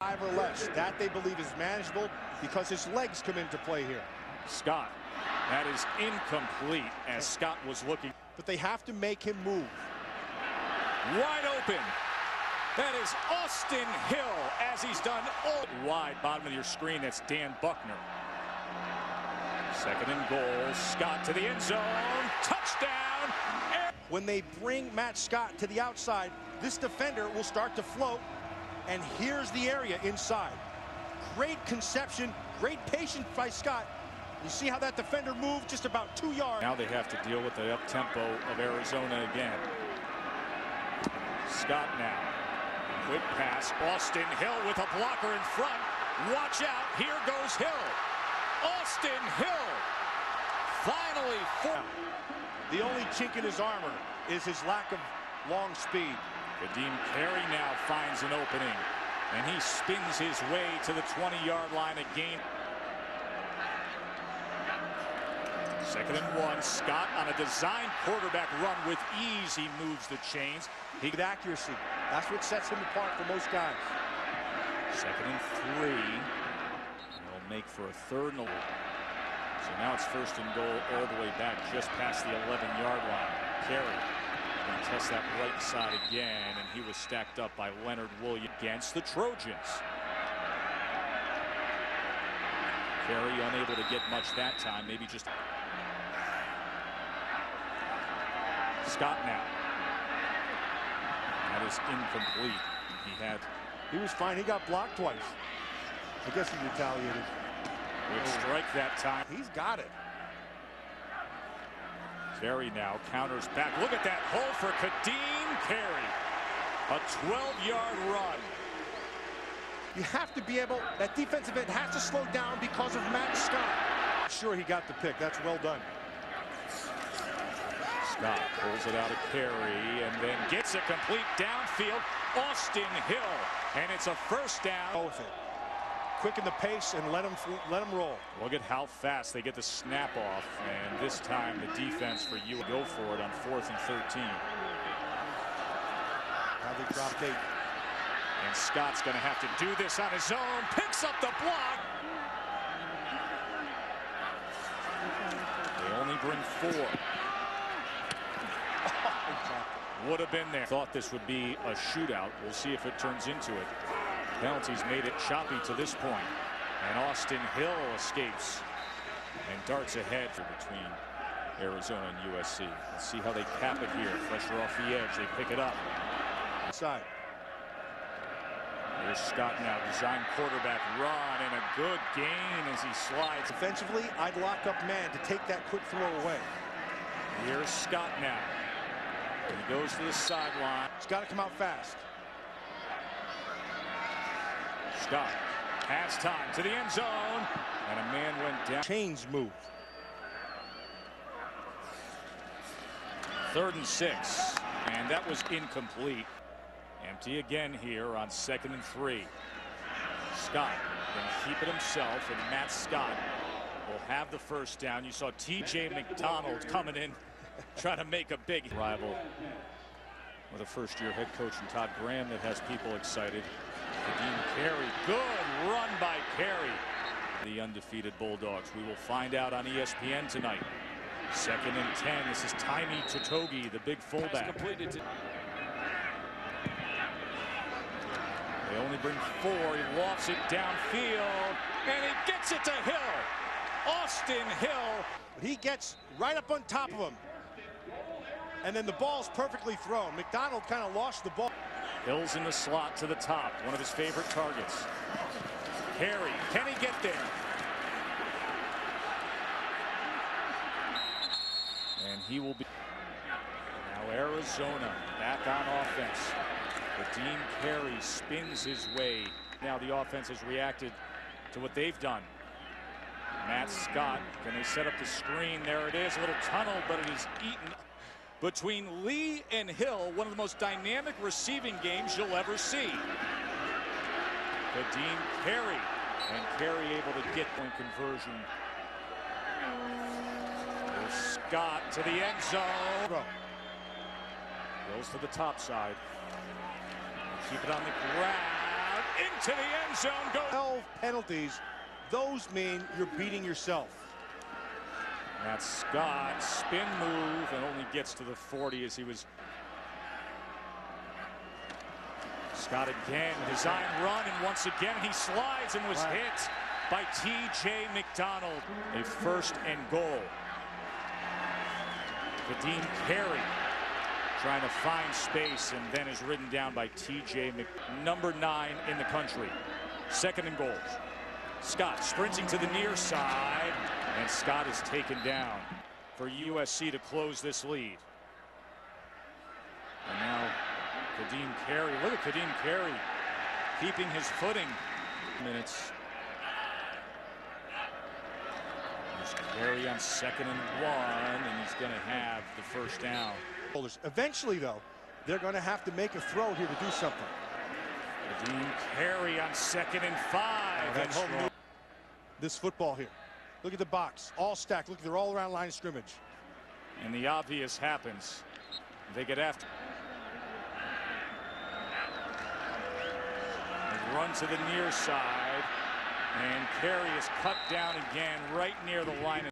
five or less. That they believe is manageable because his legs come into play here. Scott. That is incomplete as Scott was looking. But they have to make him move. Wide open. That is Austin Hill as he's done all wide bottom of your screen. That's Dan Buckner. Second and goal. Scott to the end zone. Touchdown. When they bring Matt Scott to the outside, this defender will start to float. And here's the area inside. Great conception, great patience by Scott. You see how that defender moved just about two yards. Now they have to deal with the up-tempo of Arizona again. Scott now. Quick pass. Austin Hill with a blocker in front. Watch out. Here goes Hill. Austin Hill. Finally. Four. The only chink in his armor is his lack of long speed. Ka'Deem Carey now finds an opening. And he spins his way to the 20-yard line again. Second and one. Scott on a design quarterback run with ease. He moves the chains. He with accuracy. That's what sets him apart from most guys. Second and three. He'll make for a third and a So now it's first and goal all the way back just past the 11-yard line. Carey to test that right side again, and he was stacked up by Leonard Williams against the Trojans. Carey unable to get much that time, maybe just Scott now. That is incomplete. He had. He was fine. He got blocked twice. I guess he retaliated. Good strike that time. He's got it. Carey now counters back. Look at that hole for Ka'Deem Carey. A 12-yard run. You have to be able, that defensive end has to slow down because of Matt Scott. Sure, he got the pick. That's well done. Scott pulls it out of Carey and then gets a complete downfield. Austin Hill. And it's a first down. Quicken the pace and let them let him roll. Look at how fast they get the snap off. And this time the defense for you go for it on fourth and 13. Now they dropped eight. And Scott's going to have to do this on his own. Picks up the block. They only bring four. Would have been there. Thought this would be a shootout. We'll see if it turns into it. Penalties made it choppy to this point. And Austin Hill escapes and darts ahead between Arizona and USC. Let's see how they cap it here. Pressure off the edge. They pick it up. Side. Here's Scott now, design quarterback run and a good gain as he slides. Defensively, I'd lock up man to take that quick throw away. Here's Scott now. He goes to the sideline. He's got to come out fast. Scott has time to the end zone, and a man went down. Chains move. Third and six, and that was incomplete. Empty again here on second and three. Scott going to keep it himself, and Matt Scott will have the first down. You saw T.J. McDonald coming in, trying to make a big rival with a first-year head coach and Todd Graham that has people excited. Ka'Deem Carey, good run by Carey. The undefeated Bulldogs. We will find out on ESPN tonight. Second and 10. This is Taimi Tutogi, the big fullback. They only bring four. He lofts it downfield, and he gets it to Hill. Austin Hill. He gets right up on top of him. And then the ball's perfectly thrown. McDonald kind of lost the ball. Hill's in the slot to the top, one of his favorite targets. Carey, can he get there? And he will be. Now Arizona back on offense. Ka'Deem Carey spins his way. Now the offense has reacted to what they've done. Matt Scott, can they set up the screen? There it is, a little tunnel, but it is eaten between Lee and Hill, one of the most dynamic receiving games you'll ever see. Ka'Deem Carey, and Carey able to get point conversion. Scott to the end zone. Goes to the top side. Keep it on the ground. into the end zone. Go. 12 penalties. Those mean you're beating yourself. Matt Scott spin move and only gets to the 40 as he was. Scott again, design run, and once again he slides and was Wow. hit by T.J. McDonald. A first and goal. Ka'Deem Carey trying to find space and then is ridden down by T.J. Number nine in the country. Second and goals. Scott sprinting to the near side, and Scott is taken down for USC to close this lead. And now Ka'Deem Carey. Look at Ka'Deem Carey keeping his footing. Minutes. There's Carey on second and one, and he's going to have the first down. Eventually, though, they're going to have to make a throw here to do something. Ka'Deem Carey on second and five. And that's home. This football here. Look at the box. All stacked. Look, they're all around line of scrimmage. And the obvious happens. They get after. They run to the near side. And Carey is cut down again right near the line.